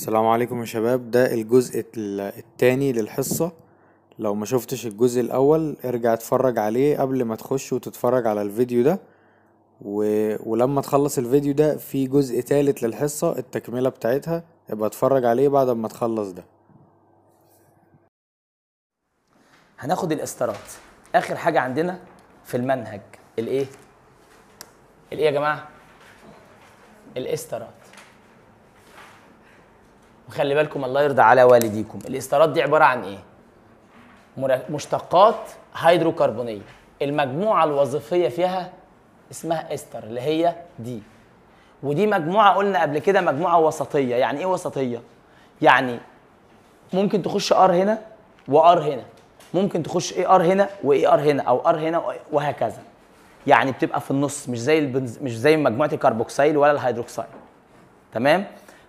السلام عليكم يا شباب. ده الجزء التاني للحصة. لو ما شفتش الجزء الأول ارجع اتفرج عليه قبل ما تخش وتتفرج على الفيديو ده. و... ولما تخلص الفيديو ده في جزء تالت للحصة التكملة بتاعتها. ابقى اتفرج عليه بعد ما تخلص ده. هناخد الاستارات. آخر حاجة عندنا في المنهج الايه؟ الايه يا جماعة؟ الاسترات. وخلي بالكم الله يرضى على والديكم. الاسترات دي عبارة عن إيه؟ مشتقات هيدروكربونية. المجموعة الوظيفية فيها اسمها إستر اللي هي دي ودي مجموعة قلنا قبل كده مجموعة وسطية. يعني إيه وسطية؟ يعني ممكن تخش R هنا و R هنا. ممكن تخش Ar هنا و Ar هنا أو R هنا وهكذا. يعني بتبقى في النص مش زي البنز... مش زي مجموعة الكربوكسيل ولا الهيدروكسيل تمام؟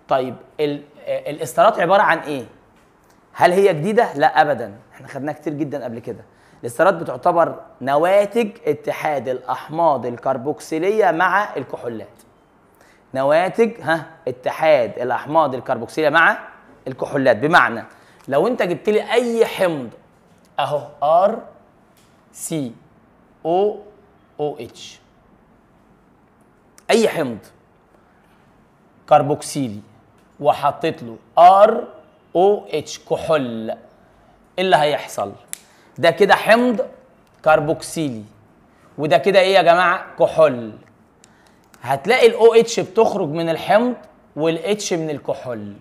طيب ال... الاسترات عبارة عن إيه؟ هل هي جديدة؟ لا ابدا. إحنا خدناها كتير جدا قبل كده. الاسترات بتعتبر نواتج اتحاد الأحماض الكربوكسيليه مع الكحولات. نواتج ها اتحاد الأحماض الكربوكسيليه مع الكحولات. بمعنى لو أنت جبت لي أي حمض أهو آر سي أو أو إتش أي حمض كربوكسيلي وحطيت له ROH كحول. إيه اللي هيحصل؟ ده كده حمض كربوكسيلي وده كده إيه يا جماعة؟ كحول. هتلاقي ال OH بتخرج من الحمض وال H من الكحول.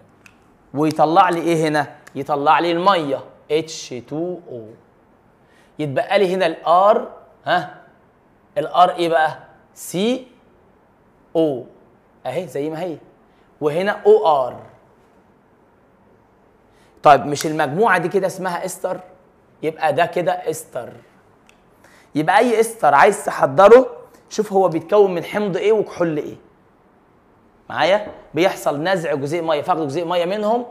ويطلع لي إيه هنا؟ يطلع لي المية. H2O يتبقى لي هنا ال R ها؟ ال R إيه بقى؟ CO أهي زي ما هي. وهنا OR طيب مش المجموعة دي كده اسمها إستر؟ يبقى ده كده إستر. يبقى أي إستر عايز تحضره شوف هو بيتكون من حمض إيه وكحول إيه. معايا؟ بيحصل نزع جزيء مية فقد جزيء مية منهم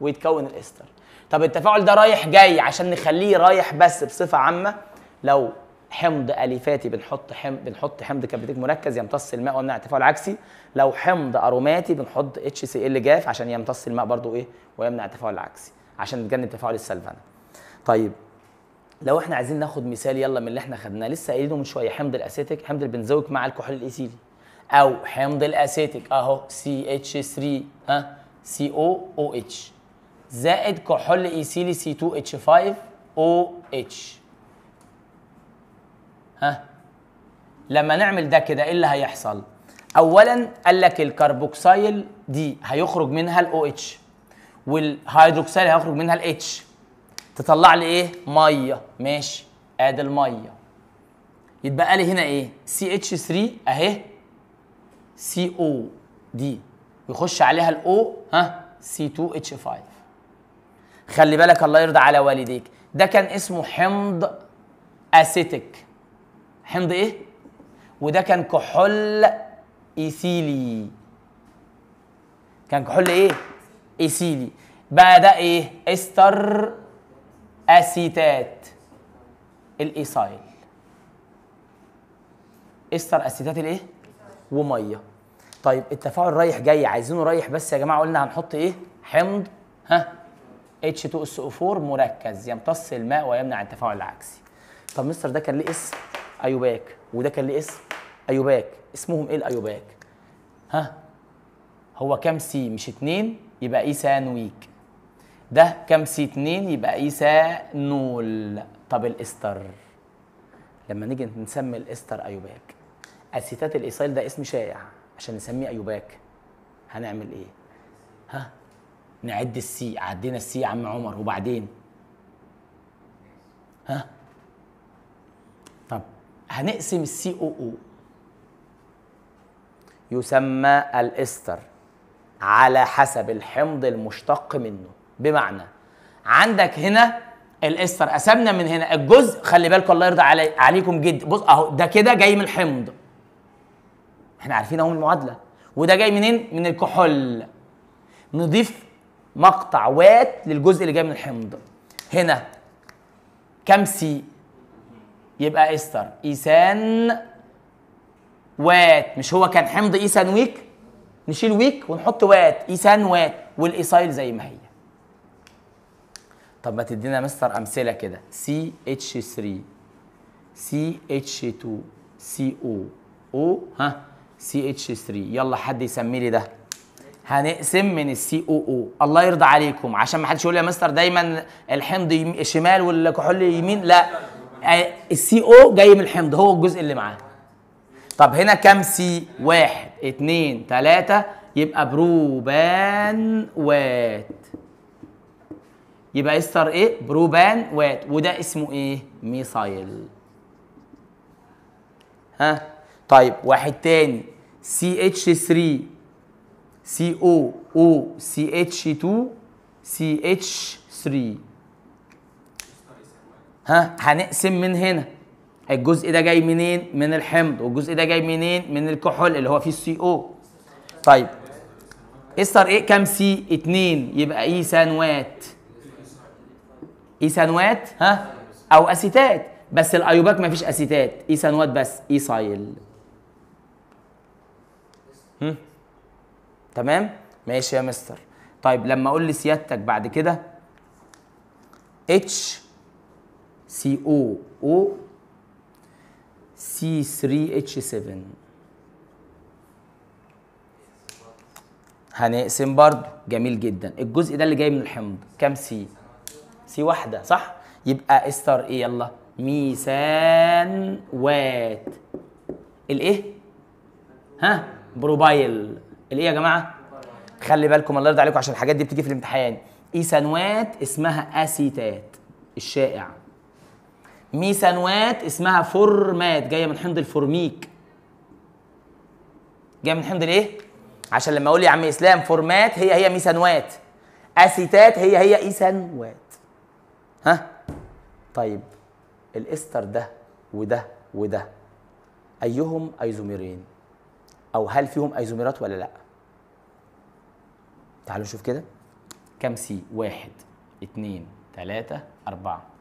ويتكون الإستر. طب التفاعل ده رايح جاي عشان نخليه رايح بس بصفة عامة؟ لو حمض أليفاتي بنحط حمض بنحط حمض كبريتيك مركز يمتص الماء ويمنع التفاعل العكسي. لو حمض أروماتي بنحط اتش سي ال جاف عشان يمتص الماء برضو إيه ويمنع التفاعل العكسي عشان نتجنب تفاعل السلفنة. طيب لو إحنا عايزين ناخد مثال يلا من اللي إحنا خدناه لسه قايلينه من شوية حمض الاسيتيك حمض البنزويك مع الكحول الايثيلي أو حمض الاسيتيك أهو CH 3 ها COOH زائد كحول ايثيلي سي 2 اتش 5 أو اتش ها. لما نعمل ده كده إيه اللي هيحصل؟ اولا قال لك الكربوكسيل دي هيخرج منها ال OH والهيدروكسيل هيخرج منها ال H تطلع لي إيه؟ مية. ماشي. أدي المية. يتبقى لي هنا إيه؟ CH 3 أهي. CO دي ويخش عليها ال O ها C 2 H 5 خلي بالك الله يرضى على والديك. ده كان اسمه حمض اسيتيك حمض إيه؟ وده كان كحول إيثيلي. كان كحول إيه؟ إيثيلي. بقى ده إيه؟ إستر أسيتات. ال ethyl. إستر أسيتات الإيه؟ ومية. طيب التفاعل رايح جاي عايزينه رايح بس يا جماعة قلنا هنحط إيه؟ حمض. ها؟ H2SO4 مركز يمتص الماء ويمنع التفاعل العكسي. طب مستر ده كان ليه اسم IUPAC. وده كان ليه اسم IUPAC. اسمهم إيه ال IUPAC؟ ها؟ هو كام سي؟ مش اتنين؟ يبقى ايثانويك ده كام C اتنين؟ يبقى ايثانول طب الإستر. لما نيجي نسمي الإستر IUPAC. أسيتات ال ethyl ده اسم شائع عشان نسميه IUPAC. هنعمل إيه؟ ها؟ نعد ال C. عدينا السي يا عم عمر. وبعدين؟ ها؟ هنقسم السي أو أو يسمى الإستر على حسب الحمض المشتق منه. بمعنى عندك هنا الإستر قسمنا من هنا الجزء خلي بالكم الله يرضى علي عليكم جدا بص أهو ده كده جاي من الحمض. إحنا عارفين أهو المعادلة. وده جاي منين؟ من الكحول. نضيف مقطع وات للجزء اللي جاي من الحمض. هنا كام C يبقى إستر. إيثانوات. مش هو كان حمض إيثانويك؟ نشيل ويك ونحط وات. إيثانوات. وال ethyl زي ما هي. طب ما تدينا مستر أمثلة كده. CH 3 سي إتش 2 سي أو. أو؟ ها؟ سي إتش 3 يلا حد يسمي لي ده. هنقسم من ال COO. الله يرضى عليكم. عشان ما حدش يقول يا مستر دايما الحمض شمال والكحول يمين. لا. ال CO جاي من الحمض هو الجزء اللي معاه. طب هنا كام C؟ واحد اتنين تلاتة يبقى بروبانوات. يبقى استر إيه؟ بروبانوات. وده اسمه إيه؟ methyl. ها؟ طيب واحد تاني. سي اتش 3 سي أو أو سي اتش 2 سي اتش 3 ها هنقسم من هنا. الجزء ده جاي منين؟ من الحمض والجزء ده جاي منين؟ من الكحول اللي هو فيه ال CO. طيب استر إيه كام C؟ اتنين يبقى ايثانوات ايثانوات ها؟ أو أسيتات. بس ال IUPAC ما فيش أسيتات. ايثانوات بس ethyl هم؟ تمام؟ ماشي يا مستر. طيب لما أقول لسيادتك بعد كده اتش سي أو أو سي 3 اتش 7 هنقسم برضو جميل جدا. الجزء ده اللي جاي من الحمض. كام C C واحدة صح؟ يبقى استر إيه؟ يلا. ميثانوات. الإيه؟ ها؟ propyl. الإيه يا جماعة؟ خلي بالكم الله يرضى عليكم عشان الحاجات دي بتيجي في الامتحان. ايثانوات اسمها أسيتات الشائع. ميثانوات اسمها فورمات جاية من حمض الفورميك. جاية من حمض الايه؟ عشان لما أقول يا عم إسلام فورمات هي هي ميثانوات. أسيتات هي هي إيثانوات. ها؟ طيب الإستر ده وده وده أيهم أيزوميرين؟ أو هل فيهم أيزوميرات ولا لأ؟ تعالوا نشوف كده. كام سي؟ واحد اتنين تلاتة أربعة.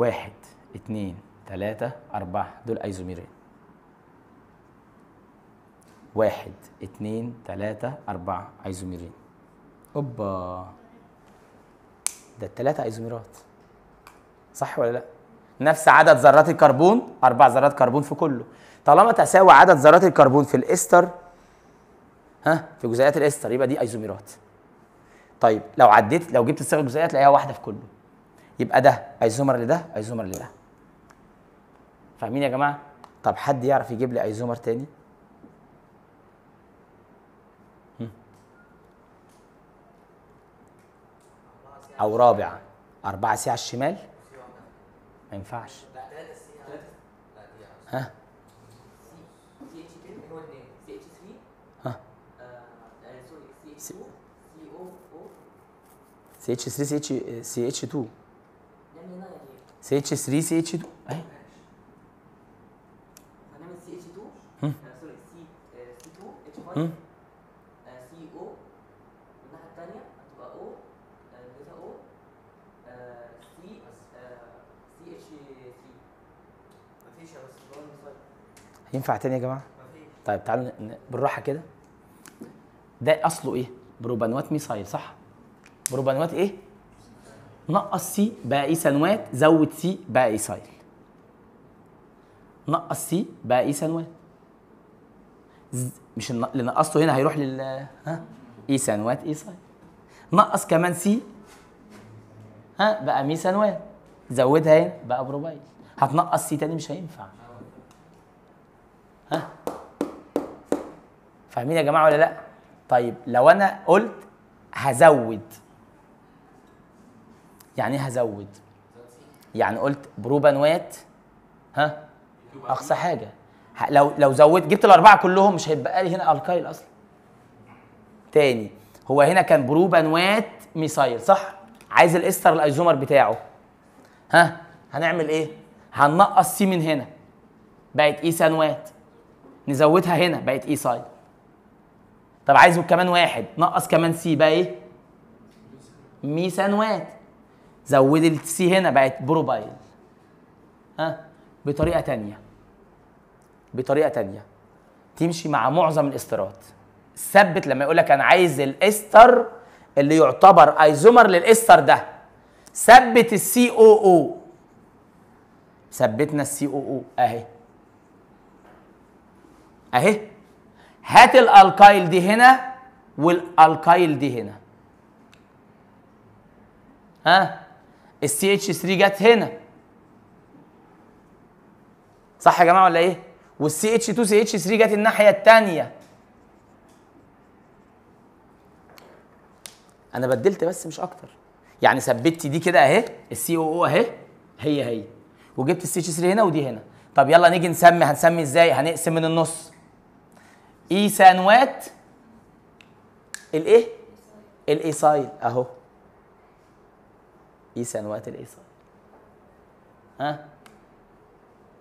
واحد اتنين تلاتة أربعة دول أيزوميرين. واحد اتنين تلاتة أربعة أيزوميرين. أوبا. ده التلاتة أيزوميرات. صح ولا لأ؟ نفس عدد ذرات الكربون أربع ذرات كربون في كله. طالما تساوي عدد ذرات الكربون في الإستر ها في جزيئات الإستر يبقى دي أيزوميرات. طيب لو عديت لو جبت صيغ الجزيئات تلاقيها واحدة في كله. يبقى ده ايزومر لده ايزومر لده فاهمين يا جماعة طب حد يعرف يجيب لي ايزومر تاني. أو رابع أربعة C على الشمال ما ينفعش ها سي اتش 2 هو 2 سي اتش 3 ها sorry سي اتش 2 سي اتش 3 سي اتش 2 اهي هنعمل سي اتش 2 هم. سوري سي سي 2 اتش 5 هم. سي أو الناحية التانية هتبقى أو لقيتها أو سي سي اتش 3 مفيش يا بس ينفع تاني يا جماعة؟ طيب تعالوا بالراحة كده. ده أصله إيه؟ بروبانوات methyl صح؟ بروبانوات إيه؟ نقص C بقى ايثانوات زود C بقى ethyl نقص C بقى ايثانوات ز- مش اللي نقصته هنا هيروح لل ها؟ ايثانوات ethyl نقص كمان C ها؟ بقى ميثانوات زودها هنا بقى propyl هتنقص C تاني مش هينفع. ها؟ فاهمين يا جماعة ولا لأ؟ طيب لو أنا قلت هزود يعني إيه هزود؟ يعني قلت بروبانوات ها؟ أقصى حاجة. لو لو زودت جبت الأربعة كلهم مش هيتبقى لي هنا alkyl أصلا. تاني هو هنا كان بروبانوات methyl صح؟ عايز الإستر الأيزومر بتاعه. ها؟ هنعمل إيه؟ هننقص C من هنا. بقت ايثانوات نزودها هنا بقت ethyl طب عايزه كمان واحد نقص كمان C بقى إيه؟ ميثانوات زود ال C هنا بقت propyl ها؟ بطريقة تانية. بطريقة تانية. تمشي مع معظم الاسترات ثبت لما يقول لك أنا عايز الإستر اللي يعتبر ايزومر للإستر ده. ثبت السي أو أو ثبتنا السي أو أو أهي. أهي. هات ال alkyl دي هنا وال alkyl دي هنا. ها؟ ال CH 3 جت هنا. صح يا جماعة ولا إيه؟ والسي إتش 2 سي إتش 3 جت الناحية الثانية أنا بدلت بس مش أكتر. يعني ثبتي دي كده أهي ال COO أهي هي هي. وجبت ال CH 3 هنا ودي هنا. طب يلا نيجي نسمي هنسمي إزاي؟ هنقسم من النص. ايثانوات الايه ال ethyl أهو. ايثانوات ال ethyl ها؟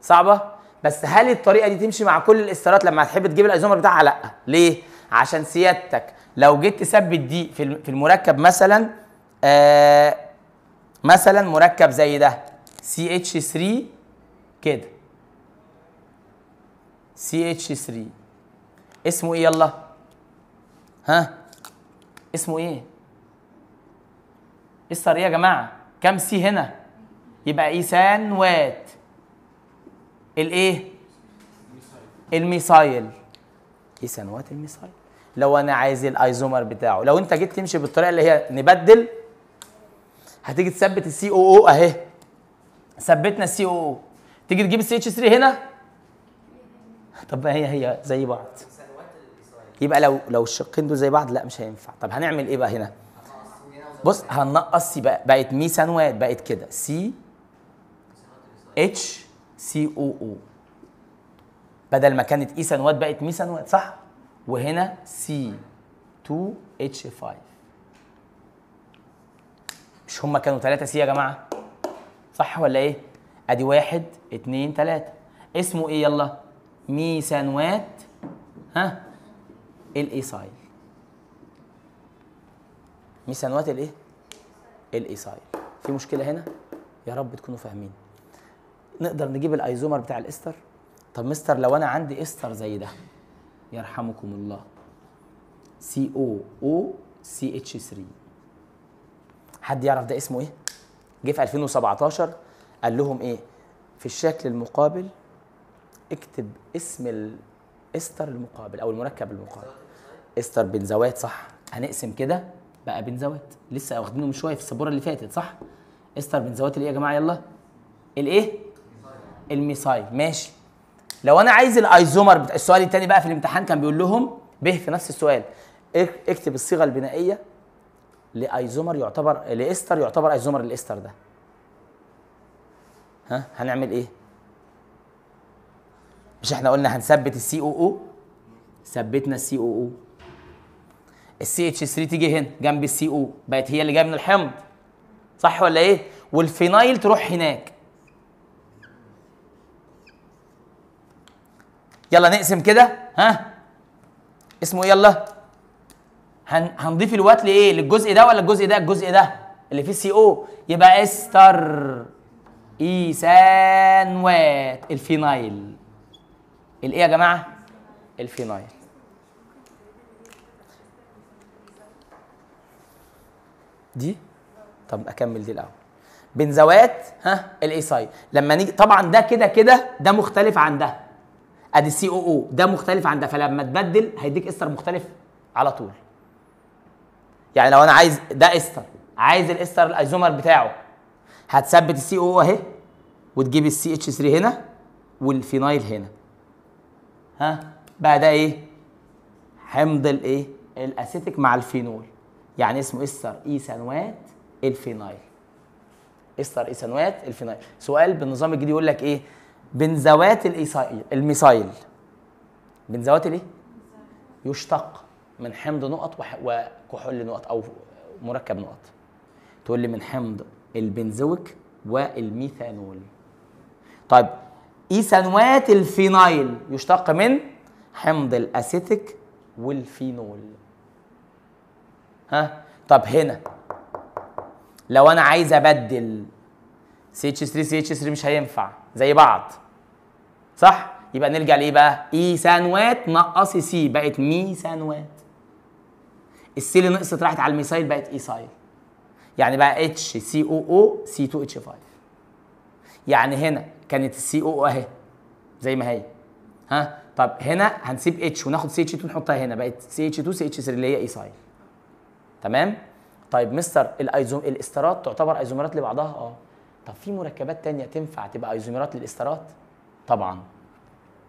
صعبة؟ بس هل الطريقة دي تمشي مع كل الاسترات لما هتحب تجيب الأيزومر بتاعها؟ لأ. ليه؟ عشان سيادتك. لو جيت تثبت دي في الم- في المركب مثلا آه مثلا مركب زي ده. CH 3 كده. CH 3 اسمه إيه يلا؟ ها؟ اسمه إيه؟ إيه يا جماعة؟ كام C هنا؟ يبقى ايثانوات. الإيه؟ الميثايل. ايثانوات الميثايل. لو أنا عايز الأيزومر بتاعه. لو أنت جيت تمشي بالطريقة اللي هي نبدل هتيجي تثبت ال COO أهي. ثبتنا ال COO تيجي تجيب ال CH 3 هنا؟ طب ما هي هي زي بعض. يبقى لو لو الشقين دول زي بعض لا مش هينفع. طب هنعمل إيه بقى هنا؟ بص هننقص C بقى بقت ميثانوات بقت كده. C HCOO بدل ما كانت ايثانوات بقت ميثانوات صح؟ وهنا C 2 H 5 مش هما كانوا ثلاثة C يا جماعة؟ صح ولا إيه؟ أدي واحد اتنين تلاتة. اسمه إيه؟ يلا. ميثانوات ها؟ الايثايل ميثانوات الايه؟ الايثايل في مشكلة هنا؟ يا رب تكونوا فاهمين. نقدر نجيب الأيزومر بتاع الإستر؟ طب مستر لو أنا عندي إستر زي ده يرحمكم الله. سي أو أو سي اتش 3 حد يعرف ده اسمه إيه؟ جه في 2017 قال لهم إيه؟ في الشكل المقابل اكتب اسم الإستر المقابل أو المركب المقابل. إستر بنزوات صح؟ هنقسم كده. بقى بنزوات لسه واخدينه من شوية في السبورة اللي فاتت صح؟ إستر بنزوات الايه يا جماعة؟ يلا. الإيه؟ الميثايل. ماشي. لو أنا عايز الأيزومر بتاع السؤال الثاني بقى في الامتحان كان بيقول لهم به في نفس السؤال. إك- اكتب الصيغة البنائية لأيزومر يعتبر لإستر يعتبر أيزومر الاستر ده. ها؟ هنعمل إيه؟ مش إحنا قلنا هنثبت ال COO ثبتنا ال COO ال CH 3 تيجي هنا جنب ال CO بقت هي اللي جاية من الحمض. صح ولا إيه؟ والفينايل تروح هناك. يلا نقسم كده. ها؟ اسمه إيه يلا؟ هن... هنضيف الوات لإيه؟ للجزء ده ولا الجزء ده؟ الجزء ده اللي فيه CO. يبقى إستر ايثانوات. الفينايل. الايه يا جماعة؟ الفينايل. دي؟ طب أكمل دي الأول. بنزوات ها الايثاي لما نيجي طبعا ده كده كده ده مختلف عن ده. أدي COO ده مختلف عن ده. فلما تبدل هيديك إستر مختلف على طول. يعني لو أنا عايز ده إستر عايز الاستر الأيزومر بتاعه هتثبت ال COO أهي وتجيب ال CH 3 هنا والفينايل هنا. ها بقى ده إيه؟ حمض الايه الأسيتيك مع الفينول. يعني اسمه استر ايثانوات الفينايل. استر ايثانوات الفينايل. سؤال بالنظام الجديد يقول لك إيه؟ بنزوات الايثايل الميثايل. بنزوات الإيه؟ يشتق من حمض نقط وكحول نقط أو مركب نقط. تقول لي من حمض البنزويك والميثانول. طيب ايثانوات الفينايل يشتق من حمض الأسيتيك والفينول. ها؟ طب هنا. لو أنا عايز أبدل سي اتش 3 سي اتش 3 مش هينفع. زي بعض. صح؟ يبقى نرجع لإيه بقى؟ ايثانوات نقصت C بقت ميثانوات ال C اللي نقصت راحت على الميثايل بقت ايثايل يعني بقى اتش سي أو أو سي 2 اتش 5 يعني هنا كانت ال COO أهي زي ما هي. ها؟ طب هنا هنسيب H وناخد CH 2 نحطها هنا. بقت سي اتش 2 سي اتش 3 اللي هي ايثايل تمام؟ طيب مستر الايزوم الاسترات تعتبر ايزومرات لبعضها؟ آه. طب في مركبات تانية تنفع تبقى ايزومرات للاسترات طبعا.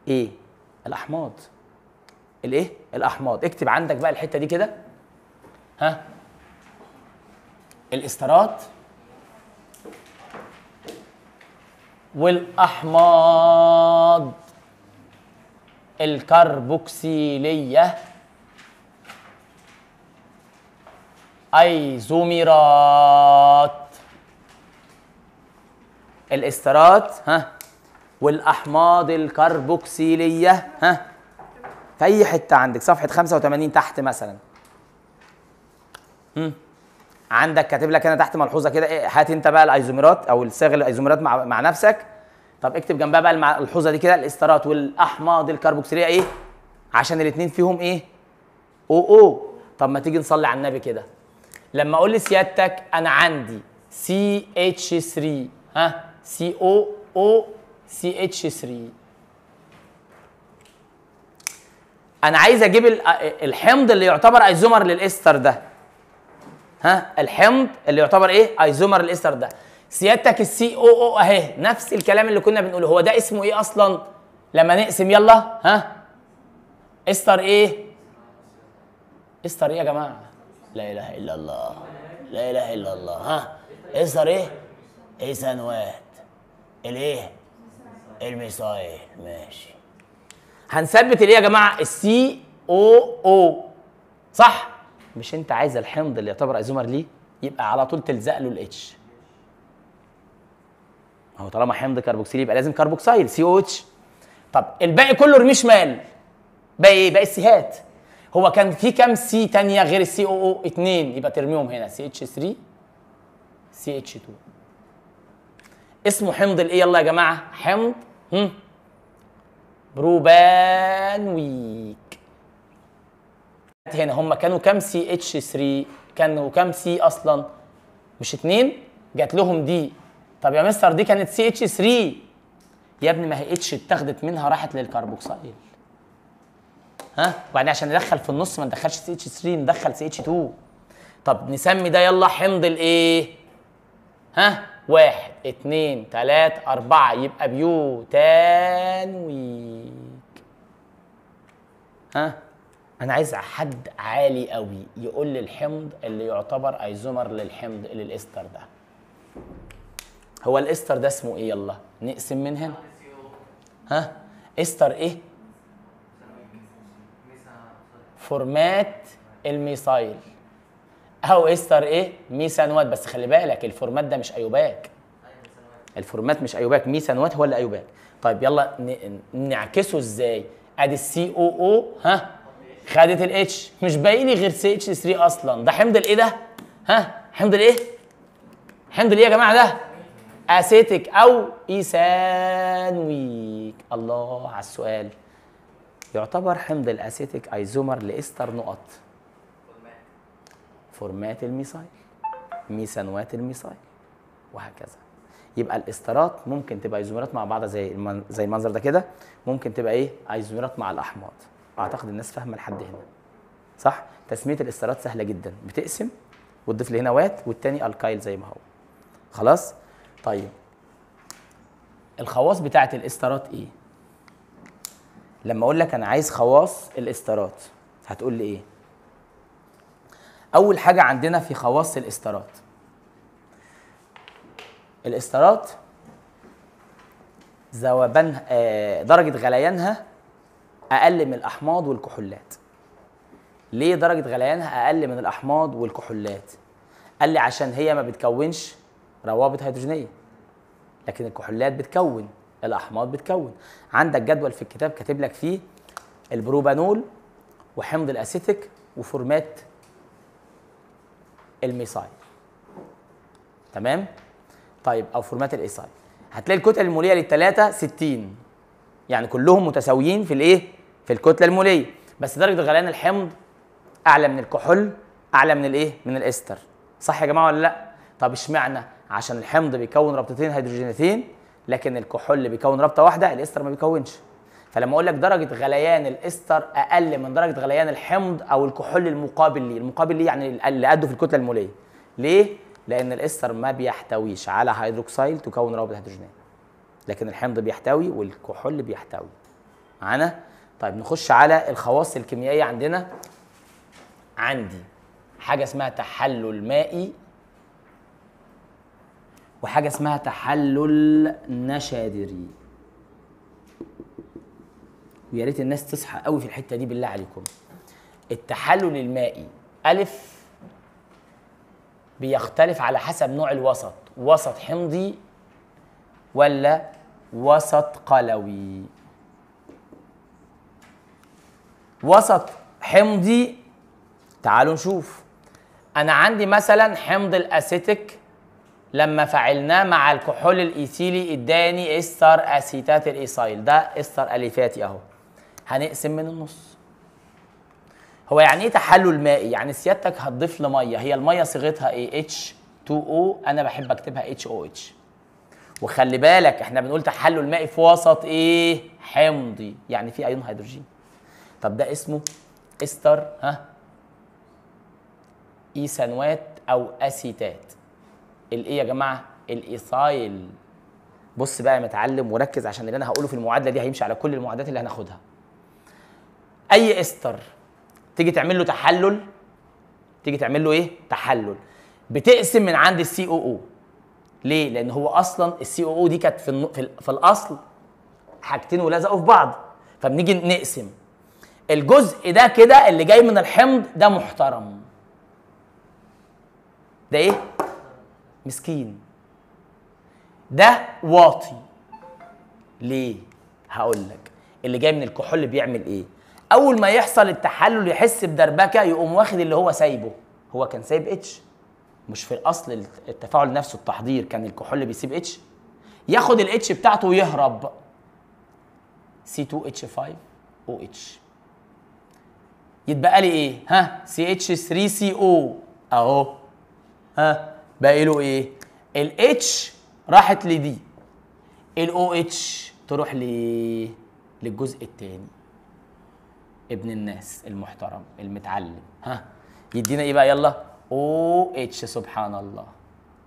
إيه؟ الأحماض. الإيه؟ الأحماض. اكتب عندك بقى الحتة دي كده. ها؟ الاسترات والأحماض. الكربوكسيليه ايزوميرات الاسترات ها والأحماض الكربوكسيليه ها في أي حتة عندك؟ صفحة 85 تحت مثلا. هم. عندك كاتب لك هنا تحت ملحوظة كده إيه هات أنت بقى الأيزوميرات أو الصيغ الأيزوميرات مع, مع نفسك. طب اكتب جنبها بقى الملحوظه دي كده الاسترات والأحماض الكربوكسيليه إيه؟ عشان الاثنين فيهم إيه؟ OO. طب ما تيجي نصلي على النبي كده. لما أقول لسيادتك أنا عندي CH 3 ها؟ سي أو أو سي اتش 3 أنا عايز أجيب ال- الحمض اللي يعتبر ايزومر للإستر ده. ها؟ الحمض اللي يعتبر إيه؟ ايزومر للإستر ده. سيادتك ال COO أهي نفس الكلام اللي كنا بنقوله. هو ده اسمه إيه أصلا؟ لما نقسم يلا ها؟ إستر إيه؟ إستر إيه يا جماعة؟ لا إله إلا الله. لا إله إلا الله. ها؟ استر إيه؟ ايثانوات الإيه؟ الميثايل ماشي. هنثبت الايه يا جماعة؟ ال COO. صح؟ مش أنت عايز الحمض اللي يعتبر ايزومر ليه؟ يبقى على طول تلزق له ال H هو طالما حمض كربوكسيل يبقى لازم كربوكسيل COH. طب الباقي كله ارميه شمال باقي إيه؟ باقي ال C هات. هو كان في كام C تانية غير ال COO اتنين؟ يبقى ترميهم هنا سي اتش 3 سي اتش 2 اسمه حمض الإيه؟ يلا يا جماعة. حمض هم. بروبانويك هنا هم كانوا كام CH 3 كانوا كام C أصلا؟ مش اتنين. جات لهم دي. طب يا مستر دي كانت CH 3 يا ابني ما هي H اتاخدت منها راحت للكربوكسيل ها؟ وبعدين عشان ندخل في النص ما ندخلش CH 3 ندخل CH 2 طب نسمي ده يلا حمض الايه ها؟ واحد اتنين تلاتة أربعة يبقى بيوتانويك ها؟ أنا عايز حد عالي قوي يقول لي الحمض اللي يعتبر ايزومر للحمض للإستر ده. هو الإستر ده اسمه إيه يلا؟ نقسم من هنا. ها؟ إستر إيه؟ فورمات الميثايل أو استر إيه ميثانوات بس خلي بالك الفورمات ده مش IUPAC الفورمات مش IUPAC ميثانوات هو اللي IUPAC طيب يلا نعكسه إزاي? ادي ال COO ها خدت ال H مش باقي لي غير CH 3 أصلا ده حمض الايه ده ها حمض الايه حمض الايه يا جماعة ده اسيتيك أو ايثانويك الله على السؤال يعتبر حمض الأسيتيك أيزومر لإستر نقط. فورمات الميثايل ميثانوات الميثايل وهكذا. يبقى الإسترات ممكن تبقى أيزومرات مع بعضها زي المن... زي المنظر ده كده ممكن تبقى إيه؟ أيزومرات مع الأحماض. أعتقد الناس فاهمة لحد هنا. صح؟ تسمية الإسترات سهلة جدا. بتقسم وتضيف لي هنا وات والتاني الكايل زي ما هو. خلاص؟ طيب. الخواص بتاعة الإسترات إيه؟ لما أقول لك أنا عايز خواص الاسترات هتقول لي إيه؟ أول حاجة عندنا في خواص الاسترات الاسترات ذوبانها آه، درجة غليانها أقل من الأحماض والكحولات. ليه درجة غليانها أقل من الأحماض والكحولات؟ قال لي عشان هي ما بتكونش روابط هيدروجينية لكن الكحولات بتكون. الأحماض بتكون. عندك جدول في الكتاب كاتب لك فيه البروبانول وحمض الأسيتيك وفورمات الميثايل. تمام؟ طيب أو فورمات الإيثايل. هتلاقي الكتل المولية للثلاثه 60 يعني كلهم متساويين في الإيه؟ في الكتلة المولية. بس درجة غليان الحمض أعلى من الكحول أعلى من الإيه؟ من الإستر. صح يا جماعة ولا لأ؟ طب اشمعنى؟ عشان الحمض بيكون رابطتين هيدروجينتين لكن الكحول بيكون رابطة واحدة الإستر ما بيكونش. فلما أقول لك درجة غليان الإستر أقل من درجة غليان الحمض أو الكحول المقابل ليه المقابل ليه يعني اللي قده في الكتلة المولية. ليه؟ لأن الإستر ما بيحتويش على هيدروكسيل تكون روابط هيدروجينيه لكن الحمض بيحتوي والكحول بيحتوي. معانا؟ طيب نخش على الخواص الكيميائية عندنا. عندي حاجة اسمها تحلل مائي وحاجة اسمها تحلل نشادري. ويا ريت الناس تصحى قوي في الحتة دي بالله عليكم. التحلل المائي ألف بيختلف على حسب نوع الوسط. وسط حمضي ولا وسط قلوي؟ وسط حمضي تعالوا نشوف. أنا عندي مثلا حمض الأسيتيك لما فعلناه مع الكحول الإيثيلي اداني إستر أسيتات الإيثايل. ده إستر أليفاتي أهو. هنقسم من النص. هو يعني إيه تحلل مائي؟ يعني سيادتك هتضيف لمية. هي المية صيغتها إيه؟ H2O أنا بحب أكتبها HOH وخلي بالك إحنا بنقول تحلل مائي في وسط إيه؟ حمضي. يعني في أيون هيدروجين. طب ده اسمه إستر ها؟ إيثانوات أو أسيتات. الايه يا جماعة؟ الايثايل بص بقى يا متعلم وركز عشان اللي أنا هقوله في المعادلة دي هيمشي على كل المعادلات اللي هناخدها. أي إستر تيجي تعمل له تحلل تيجي تعمل له إيه؟ تحلل. بتقسم من عند ال COO ليه؟ لأن هو أصلا ال COO دي كانت في, في, في الأصل حاجتين ولزقوا في بعض. فبنيجي نقسم. الجزء ده كده اللي جاي من الحمض ده محترم. ده إيه؟ مسكين. ده واطي. ليه؟ هقول لك. اللي جاي من الكحول بيعمل إيه؟ أول ما يحصل التحلل يحس بدربكة يقوم واخد اللي هو سايبه. هو كان سايب H مش في الأصل التفاعل نفسه التحضير كان الكحول بيسيب اتش ياخد ال H بتاعته ويهرب. C2H5OH يتبقى لي إيه؟ ها؟ CH3CO أهو. ها؟ باقي له إيه؟ ال H راحت لدي. ال OH تروح ل للجزء الثاني ابن الناس المحترم المتعلم. ها؟ يدينا إيه بقى؟ يلا. OH سبحان الله.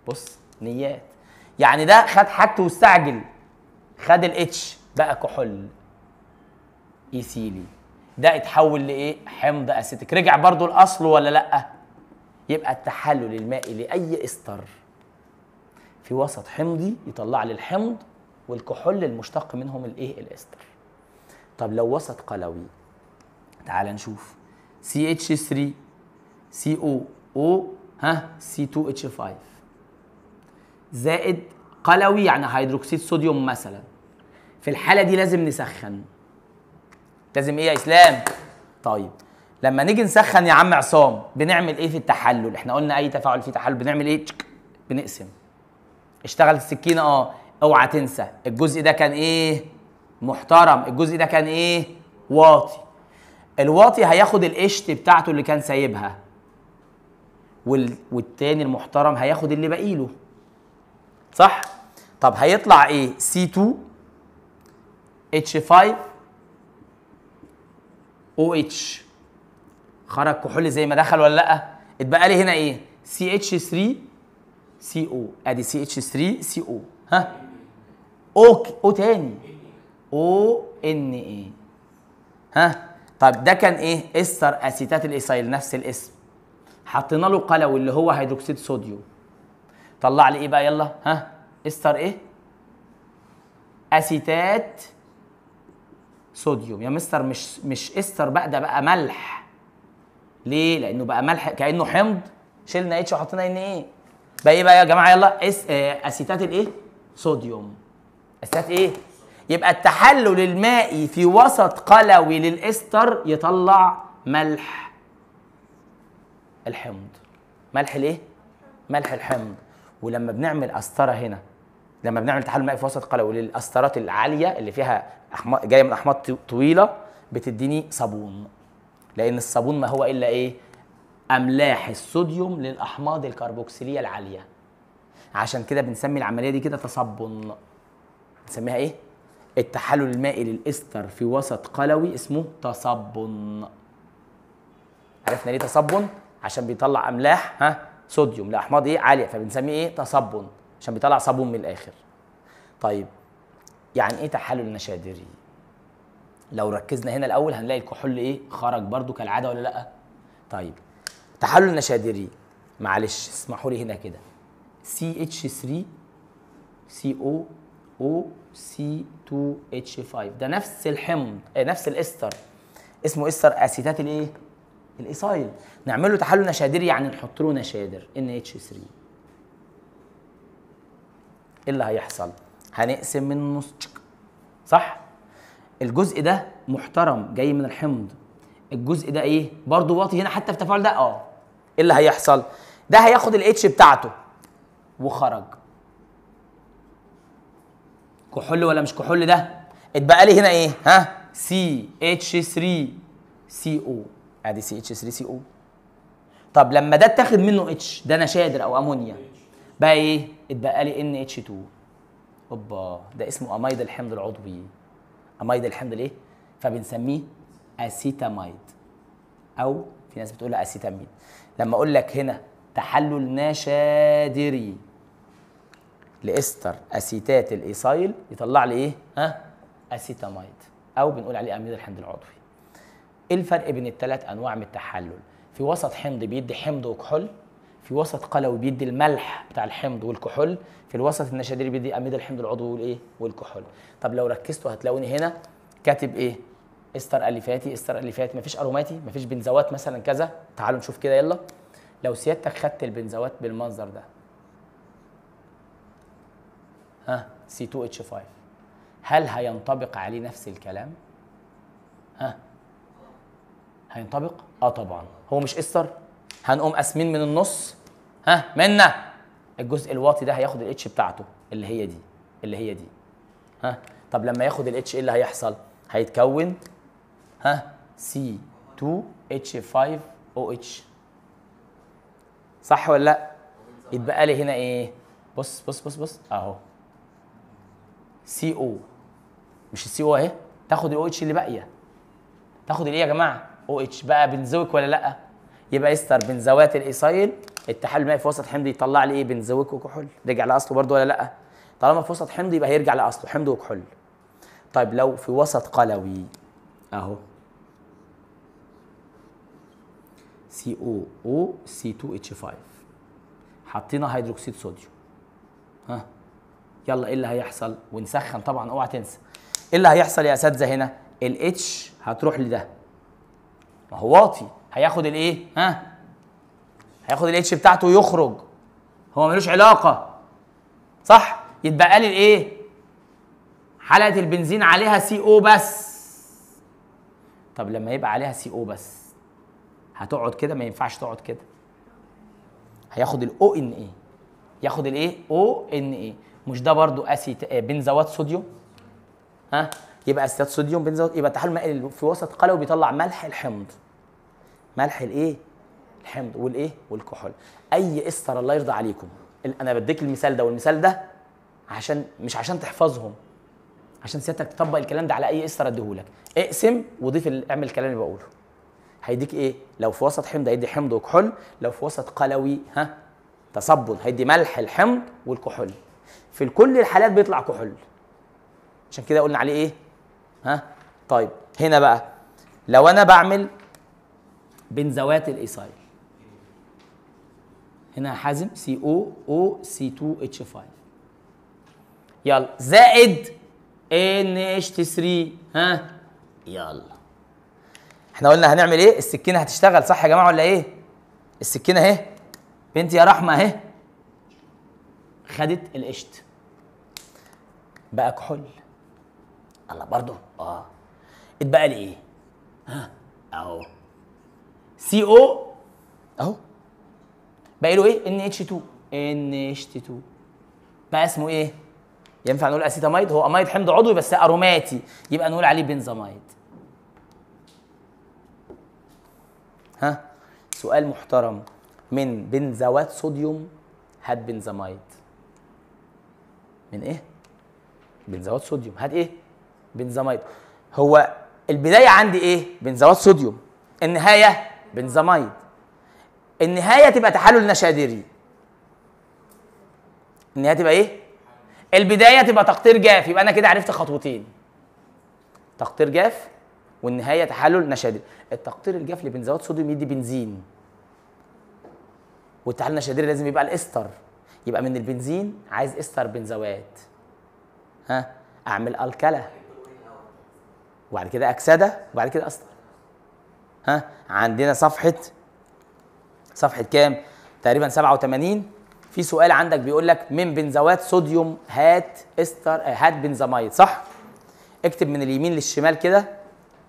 بص نيات. يعني ده خد حاجته واستعجل. خد ال H بقى كحول. ايثيلي ده اتحول لإيه؟ حمض اسيتيك رجع برضو الأصل ولا لأ؟ يبقى التحلل المائي لأي استر في وسط حمضي يطلع لي الحمض والكحول المشتق منهم الإيه؟ الاستر طب لو وسط قلوي تعال نشوف. CH3 CO O ها؟ C2H5 زائد قلوي يعني هيدروكسيد صوديوم مثلا. في الحالة دي لازم نسخن. لازم إيه يا إسلام؟ طيب. لما نيجي نسخن يا عم عصام بنعمل إيه في التحلل؟ إحنا قلنا أي تفاعل فيه تحلل بنعمل إيه؟ بنقسم. اشتغلت السكينة آه أوعى تنسى. الجزء ده كان إيه؟ محترم. الجزء ده كان إيه؟ واطي. الواطي هياخد القشط بتاعته اللي كان سايبها وال... والتاني المحترم هياخد اللي باقي له. صح؟ طب هيطلع إيه؟ C2 H5 OH خرج كحول زي ما دخل ولا لأ؟ اتبقى لي هنا إيه؟ CH3 CO أدي CH3 CO ها؟ O O تاني. O Na ها؟ طب ده كان إيه؟ إستر أسيتات الإيثايل نفس الاسم. حطينا له قلوي اللي هو هيدروكسيد صوديوم. طلع لي إيه بقى؟ يلا. ها؟ إستر إيه؟ أسيتات صوديوم. يا مستر مش مش إستر بقى ده بقى ملح. ليه؟ لأنه بقى ملح كأنه حمض. شلنا اتش وحطينا إن إيه بقى إيه بقى يا جماعة؟ يلا اس آه، أسيتات الإيه؟ صوديوم. أسيتات إيه؟ يبقى التحلل المائي في وسط قلوي للإستر يطلع ملح. الحمض. ملح الايه ملح الحمض. ولما بنعمل قسطره هنا لما بنعمل تحلل مائي في وسط قلوي للقسطرات العالية اللي فيها جاية من أحماض طويلة بتديني صابون. لأن الصابون ما هو إلا إيه؟ أملاح الصوديوم للأحماض الكربوكسيليه العالية. عشان كده بنسمي العملية دي كده تصبن. نسميها إيه؟ التحلل المائي للإستر في وسط قلوي اسمه تصبن. عرفنا ليه تصبن؟ عشان بيطلع أملاح ها؟ صوديوم لأحماض إيه؟ عالية. فبنسميه إيه؟ تصبن. عشان بيطلع صابون من الآخر. طيب يعني إيه تحلل نشادري لو ركزنا هنا الأول هنلاقي الكحول إيه؟ خرج برضو كالعادة ولا لأ؟ طيب تحلل نشادري معلش اسمحوا لي هنا كده. CH3 CO O C2H5 ده نفس الحمض آه نفس الإستر. اسمه إستر أسيتات الإيه؟ الإيثايل نعمل له تحلل نشادري يعني نحط له نشادر NH3 إيه اللي هيحصل؟ هنقسم من النص. صح؟ الجزء ده محترم جاي من الحمض. الجزء ده إيه؟ برضو واطي هنا حتى في التفاعل ده؟ آه. إيه اللي هيحصل؟ ده هياخد ال H بتاعته. وخرج. كحول ولا مش كحول ده؟ اتبقى لي هنا إيه؟ ها؟ سي اتش 3 سي أو أدي سي اتش 3 سي أو طب لما ده اتاخد منه H ده نشادر أو أمونيا. بقى إيه؟ اتبقى لي NH 2 أوبا ده اسمه أميد الحمض العضوي. اميد الحمض الايه فبنسميه اسيتاميد أو في ناس بتقول أسيتامين. لما أقول لك هنا تحلل نشادري لإستر أسيتات الإيثايل يطلع لي إيه؟ ها؟ اسيتاميد أو بنقول عليه اميد الحمض العضوي. إيه الفرق بين الثلاث أنواع من التحلل؟ في وسط حمض بيدي حمض وكحول في وسط قلوي بيدي الملح بتاع الحمض والكحول في الوسط النشادري بيدي أميد الحمض العضوي والإيه؟ والكحول. طب لو ركزتوا هتلاقوني هنا كاتب إيه؟ إستر أليفاتي إستر أليفاتي. مفيش أروماتي مفيش بنزوات مثلا كذا. تعالوا نشوف كده يلا. لو سيادتك خدت البنزوات بالمنظر ده. ها؟ C2H5 هل هينطبق عليه نفس الكلام؟ ها؟ هينطبق؟ آه طبعا. هو مش إستر؟ هنقوم قاسمين من النص. ها منا. الجزء الواطي ده هياخد ال H بتاعته اللي هي دي اللي هي دي. ها طب لما ياخد ال H إيه اللي هيحصل؟ هيتكون ها C2H5OH صح ولا لأ؟ يتبقى لي هنا إيه؟ بص بص بص بص أهو. سي أو مش السي أو أهي؟ تاخد ال OH اللي باقية. تاخد الايه يا جماعة. OH بقى بنزويك ولا لأ؟ يبقى إستر بنزوات الإيثايل التحلل المائي في وسط حمض يطلع لي إيه بنزويك وكحول. رجع لأصله برضه ولا لأ؟ طالما في وسط حمض يبقى هيرجع لأصله حمض وكحول. طيب لو في وسط قلوي أهو. سي أو أو سي 2 اتش 5 حطينا هيدروكسيد صوديوم. ها؟ يلا إيه اللي هيحصل؟ ونسخن طبعا اوعى تنسى. إيه اللي هيحصل يا أساتذة هنا؟ ال H هتروح لده. ما هو واطي. هياخد الايه؟ ها؟ هياخد ال H بتاعته ويخرج. هو ملوش علاقة. صح؟ يتبقى لي الايه؟ حلقة البنزين عليها CO بس. طب لما يبقى عليها CO بس هتقعد كده؟ ما ينفعش تقعد كده. هياخد ال ONa ياخد الايه؟ ONa مش ده برضو اسيت آه، بنزوات صوديوم؟ ها؟ يبقى اسيتات صوديوم بنزوات يبقى التحلل المائي في وسط قلوي بيطلع ملح الحمض. ملح الايه؟ الحمض والايه؟ والكحول. اي استر الله يرضى عليكم. أنا بديك المثال ده والمثال ده عشان مش عشان تحفظهم. عشان سيادتك تطبق الكلام ده على اي استر اديهولك اقسم وضيف اعمل الكلام اللي بقوله. هيديك إيه؟ لو في وسط حمض هيدي حمض وكحول لو في وسط قلوي ها تصبن هيدي ملح الحمض والكحول. في كل الحالات بيطلع كحول. عشان كده قلنا عليه إيه؟ ها؟ طيب هنا بقى. لو أنا بعمل بنزوات الإيثايل هنا يا حازم سي أو أو سي 2 اتش 5 يلا. زائد NH 3 ها؟ يلا. إحنا قلنا هنعمل إيه؟ السكينة هتشتغل صح يا جماعة ولا إيه؟ السكينة أهي. بنتي يا رحمة أهي. خدت القشط. بقى كحول. الله برضه. آه. اتبقى لي إيه؟ ها؟ أهو. CO أهو. باقي له إيه؟ ان اتش 2 ان اتش 2 بقى اسمه إيه؟ ينفع نقول أسيتاميد؟ هو أميد حمض عضوي بس أروماتي. يبقى نقول عليه بنزاميد. ها؟ سؤال محترم. من بنزوات صوديوم هات بنزاميد. من إيه؟ بنزوات صوديوم. هات إيه؟ بنزاميد. هو البداية عندي إيه؟ بنزوات صوديوم. النهاية بنزاميد النهاية تبقى تحلل نشادري. النهاية تبقى إيه؟ البداية تبقى تقطير جاف. يبقى أنا كده عرفت خطوتين. تقطير جاف والنهاية تحلل نشادري. التقطير الجاف لبنزوات صوديوم يدي بنزين. والتحلل النشادري لازم يبقى الإستر. يبقى من البنزين عايز إستر بنزوات ها؟ أعمل ألكلة. وبعد كده أكسدة. وبعد كده أسترة ها عندنا صفحة صفحة كام؟ تقريبا 87 في سؤال عندك بيقول لك من بنزوات صوديوم هات إستر هات بنزاميد صح؟ اكتب من اليمين للشمال كده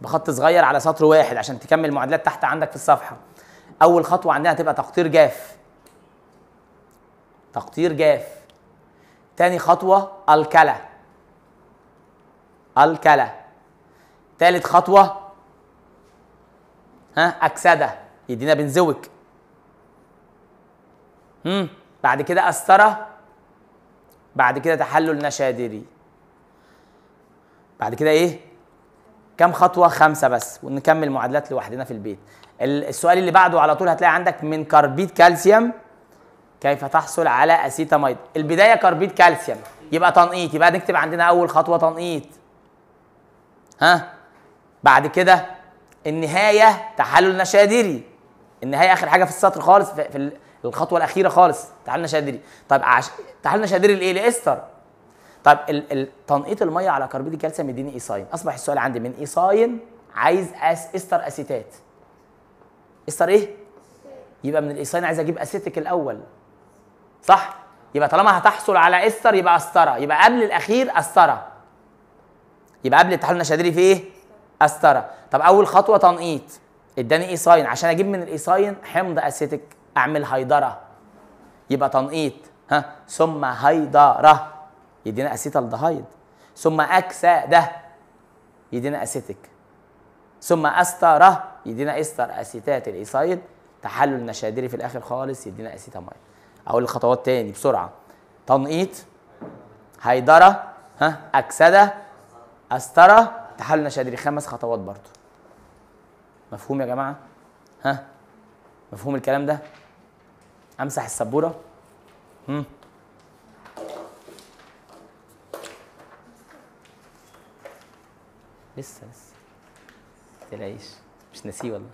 بخط صغير على سطر واحد عشان تكمل المعادلات تحت عندك في الصفحة. أول خطوة عندنا هتبقى تقطير جاف. تقطير جاف. تاني خطوة ألكلة. ألكلة. تالت خطوة ها أكسدة. يدينا بنزوك امم بعد كده أسترة. بعد كده تحلل نشادري. بعد كده إيه؟ كم خطوة؟ خمسة بس. ونكمل معادلات لوحدنا في البيت. ال- السؤال اللي بعده على طول هتلاقي عندك من كربيد كالسيوم كيف تحصل على أسيتاميد؟ البداية كربيد كالسيوم. يبقى تنقيط. يبقى نكتب عندنا أول خطوة تنقيط. ها؟ بعد كده النهاية تحلل نشادري النهاية آخر حاجة في السطر خالص في, في ال- الخطوة الأخيرة خالص. تحلل نشادري طيب عش... تحلل نشادري لإيه؟ لإستر. طيب ال... تنقيط المية على كربيد الكالسيوم يديني إيثاين. أصبح السؤال عندي من إيثاين عايز أس... إستر أسيتات. إستر إيه؟ يبقى من الإيثاين عايز أجيب أسيتك الأول. صح؟ يبقى طالما هتحصل على إستر يبقى أسترة. يبقى قبل الأخير أسترة. يبقى قبل التحلل النشادري في إيه؟ استرة طب أول خطوة تنقيط. إداني إيثاين عشان أجيب من الإيثاين حمض اسيتيك أعمل هيدرة. يبقى تنقيط. ها؟ ثم هيدرة. يدينا اسيتالدهايد ثم اكسده يدينا اسيتيك ثم استره يدينا إستر اسيتات الايثايل تحلل نشادري في الآخر خالص. يدينا اسيتاميد أقول الخطوات تاني بسرعة. تنقيط. هيدرة. ها؟ اكسده أسترة تحلل نشادري خمس خطوات برضو مفهوم يا جماعة؟ ها؟ مفهوم الكلام ده؟ أمسح السبورة؟ هم؟ لسه لسه متقلقيش مش ناسيه والله